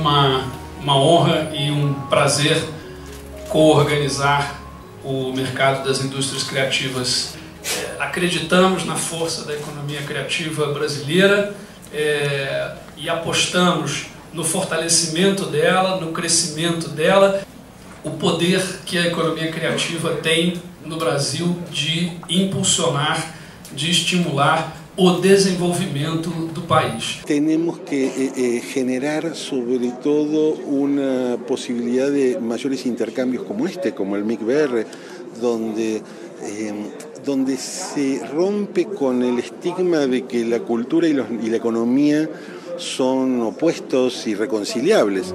uma, uma honra e um prazer co-organizar o mercado das indústrias criativas Acreditamos na força da economia criativa brasileira é, e apostamos no fortalecimento dela, no crescimento dela, o poder que a economia criativa tem no Brasil de impulsionar, de estimular o desenvolvimento do país. Temos que eh, eh, generar, sobre todo, uma possibilidade de maiores intercambios como este, como el MICBR, donde eh, donde se rompe con el estigma de que la cultura y, la economía son opuestos y reconciliables.